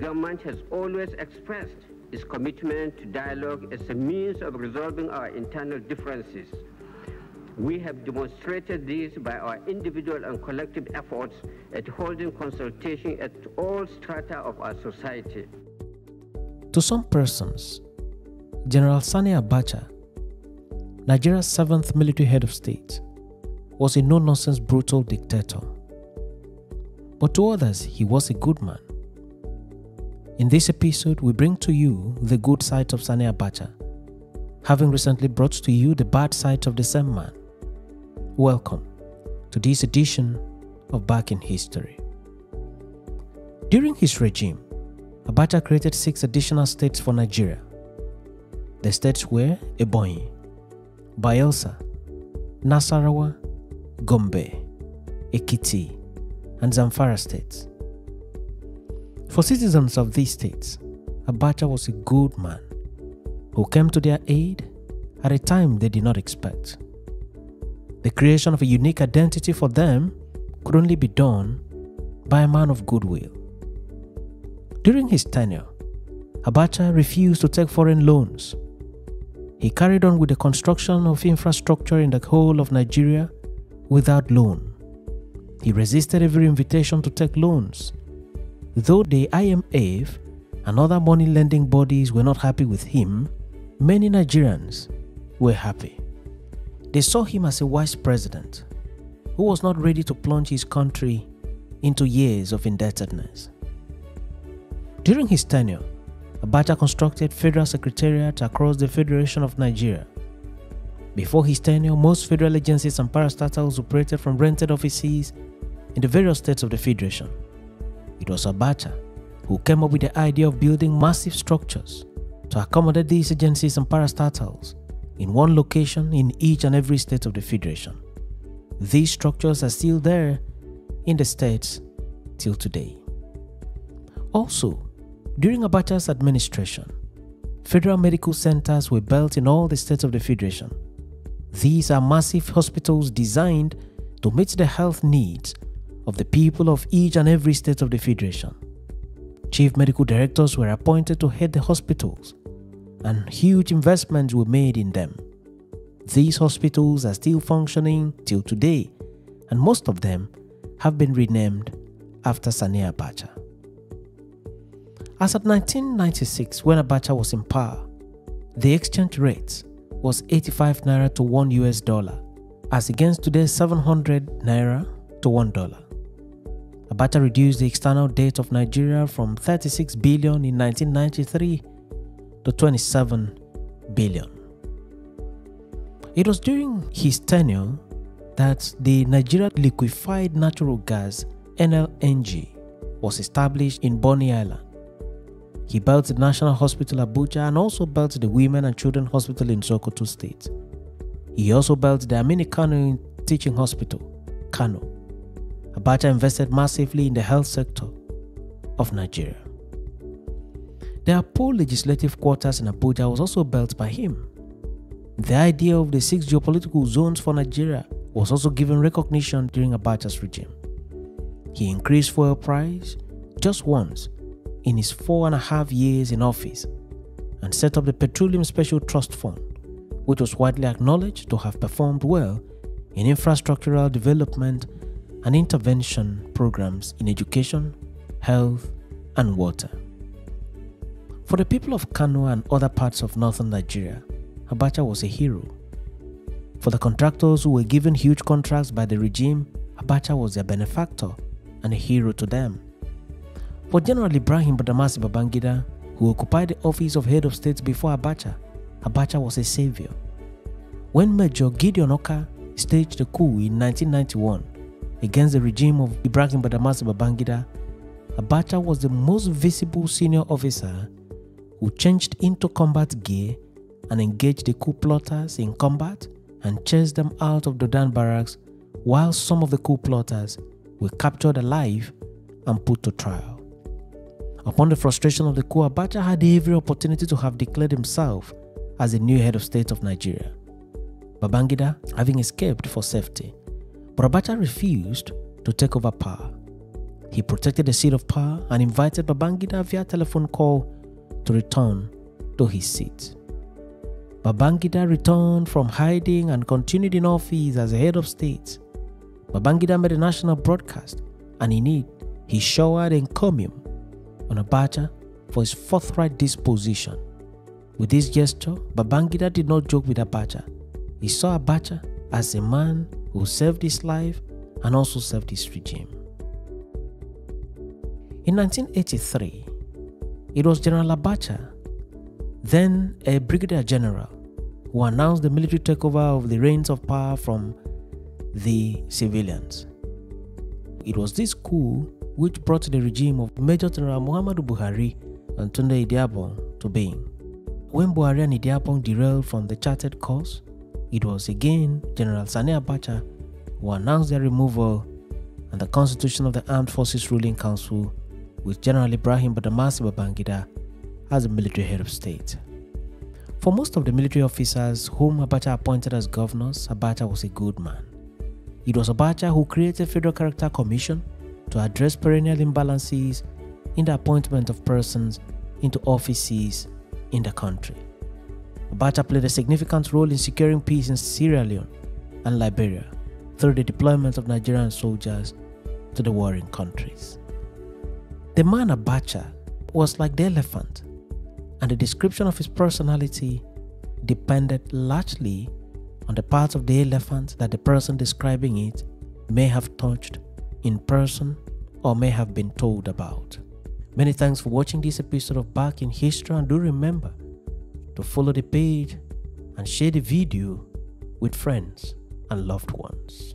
government has always expressed its commitment to dialogue as a means of resolving our internal differences. We have demonstrated this by our individual and collective efforts at holding consultation at all strata of our society. To some persons, General Sani Abacha, Nigeria's seventh military head of state, was a no nonsense brutal dictator. But to others, he was a good man. In this episode, we bring to you the good side of Sani Abacha, having recently brought to you the bad side of the same man. Welcome to this edition of Back in History. During his regime, Abacha created six additional states for Nigeria. The states were Ebonyi, Bayelsa, Nasarawa, Gombe, Ekiti, and Zamfara states. For citizens of these states, Abacha was a good man who came to their aid at a time they did not expect. The creation of a unique identity for them could only be done by a man of goodwill. During his tenure, Abacha refused to take foreign loans. He carried on with the construction of infrastructure in the whole of Nigeria without loan. He resisted every invitation to take loans. Though the IMF and other money lending bodies were not happy with him, many Nigerians were happy. They saw him as a wise president who was not ready to plunge his country into years of indebtedness. During his tenure, Abacha constructed federal secretariats across the Federation of Nigeria. Before his tenure, most federal agencies and parastatals operated from rented offices in the various states of the Federation. It was Abacha who came up with the idea of building massive structures to accommodate these agencies and parastatals in one location in each and every state of the Federation. These structures are still there in the states till today. Also, during Abacha's administration, federal medical centers were built in all the states of the Federation. These are massive hospitals designed to meet the health needs of the people of each and every state of the Federation. Chief medical directors were appointed to head the hospitals, and huge investments were made in them. These hospitals are still functioning till today, and most of them have been renamed after Sani Abacha. As of 1996, when Abacha was in power, the exchange rate was 85 naira to 1 US dollar, as against today's 700 naira to 1 dollar. Abacha reduced the external debt of Nigeria from 36 billion in 1993 to 27 billion. It was during his tenure that the Nigeria Liquefied Natural Gas NLNG was established in Bonny Island. He built the National Hospital Abuja and also built the Women and Children Hospital in Sokoto State. He also built the Aminu Teaching Hospital, Kano. Abacha invested massively in the health sector of Nigeria. The Apo legislative quarters in Abuja was also built by him. The idea of the six geopolitical zones for Nigeria was also given recognition during Abacha's regime. He increased fuel price just once in his four and a half years in office and set up the Petroleum Special Trust Fund, which was widely acknowledged to have performed well in infrastructural development and intervention programs in education, health, and water. For the people of Kano and other parts of northern Nigeria, Abacha was a hero. For the contractors who were given huge contracts by the regime, Abacha was their benefactor and a hero to them. For General Ibrahim Badamasi Babangida, who occupied the office of head of state before Abacha, Abacha was a savior. When Major Gideon Orkar staged a coup in 1991 against the regime of Ibrahim Badamasi Babangida, Abacha was the most visible senior officer who changed into combat gear and engaged the coup plotters in combat and chased them out of Dodan barracks while some of the coup plotters were captured alive and put to trial. Upon the frustration of the coup, Abacha had every opportunity to have declared himself as the new head of state of Nigeria. Babangida having escaped for safety, but refused to take over power. He protected the seat of power and invited Babangida via telephone call to return to his seat. Babangida returned from hiding and continued in office as head of state. Babangida made a national broadcast, and in it, he showered encomium on Abacha for his forthright disposition. With this gesture, Babangida did not joke with Abacha. He saw Abacha as a man who saved his life and also served his regime. In 1983, it was General Abacha then a brigadier general who announced the military takeover of the reins of power from the civilians. It was this coup which brought the regime of Major General Muhammadu Buhari and Tunde Idiagbon to being. When Buhari and Idiagbon derailed from the charted course, it was again General Sani Abacha who announced their removal and the constitution of the Armed Forces Ruling Council with General Ibrahim Badamasi Babangida as the military head of state. For most of the military officers whom Abacha appointed as governors, Abacha was a good man. It was Abacha who created Federal Character Commission to address perennial imbalances in the appointment of persons into offices in the country. Abacha played a significant role in securing peace in Sierra Leone and Liberia through the deployment of Nigerian soldiers to the warring countries. The man Abacha was like the elephant and the description of his personality depended largely on the parts of the elephant that the person describing it may have touched in person or may have been told about. Many thanks for watching this episode of Back in History and do remember to follow the page and share the video with friends and loved ones.